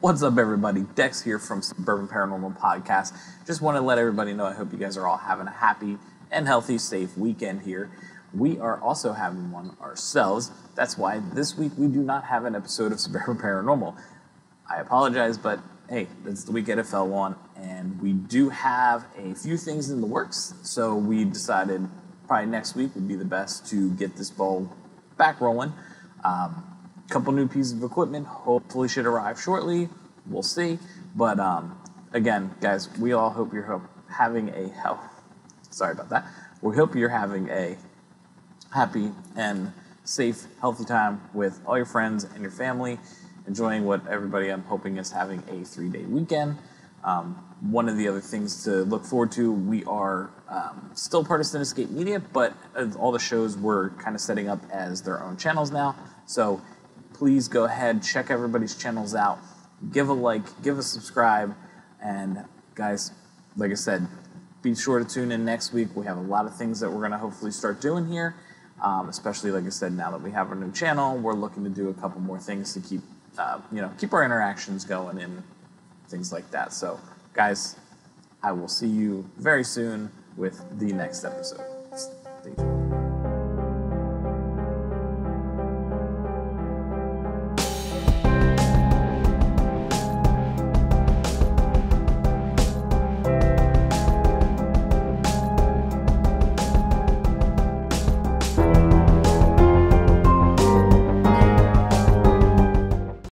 What's up, everybody? Dex here from Suburban Paranormal Podcast. Just want to let everybody know I hope you guys are all having a happy and healthy, safe weekend here. We are also having one ourselves. That's why this week we do not have an episode of Suburban Paranormal. I apologize, but hey, it's the week NFL one, and we do have a few things in the works. So we decided probably next week would be the best to get this ball back rolling. Um, couple new pieces of equipment hopefully should arrive shortly. We'll see. But um, again, guys, we all hope you're having a health. Sorry about that. We hope you're having a happy and safe, healthy time with all your friends and your family, enjoying what everybody I'm hoping is having a three day weekend. Um, one of the other things to look forward to, we are um, still part of Cinescape Media, but all the shows we're kind of setting up as their own channels now. So please go ahead, check everybody's channels out, give a like, give a subscribe, and guys, like I said, be sure to tune in next week. We have a lot of things that we're going to hopefully start doing here, um, especially like I said, now that we have our new channel, we're looking to do a couple more things to keep, uh, you know, keep our interactions going and things like that. So, guys, I will see you very soon with the next episode.